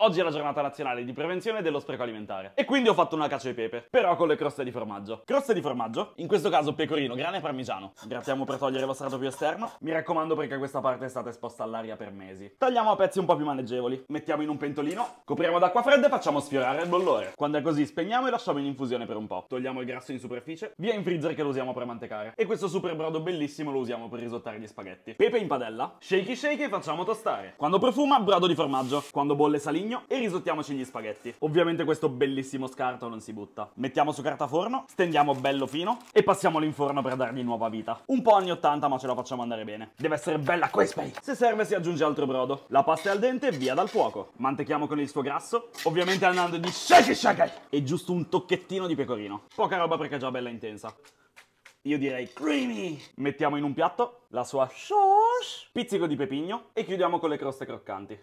Oggi è la giornata nazionale di prevenzione dello spreco alimentare e quindi ho fatto una cacio e pepe, però con le croste di formaggio. Croste di formaggio? In questo caso pecorino, grana e parmigiano. Grattiamo per togliere lo strato più esterno. Mi raccomando perché questa parte è stata esposta all'aria per mesi. Tagliamo a pezzi un po' più maneggevoli. Mettiamo in un pentolino, copriamo d'acqua fredda e facciamo sfiorare il bollore. Quando è così spegniamo e lasciamo in infusione per un po'. Togliamo il grasso in superficie, via in freezer che lo usiamo per mantecare. E questo super brodo bellissimo lo usiamo per risottare gli spaghetti. Pepe in padella, shaky shaky e facciamo tostare. Quando profuma, brodo di formaggio. Quando bolle saligno e risottiamoci gli spaghetti. Ovviamente questo bellissimo scarto non si butta. Mettiamo su carta forno, stendiamo bello fino e passiamolo in forno per dargli nuova vita. Un po' anni 80 ma ce la facciamo andare bene. Deve essere bella crispy. Se serve si aggiunge altro brodo. La pasta è al dente, via dal fuoco. Mantechiamo con il suo grasso, ovviamente andando di shake shake e giusto un tocchettino di pecorino. Poca roba perché è già bella intensa. Io direi creamy. Mettiamo in un piatto la sua sauce, pizzico di pepigno e chiudiamo con le croste croccanti.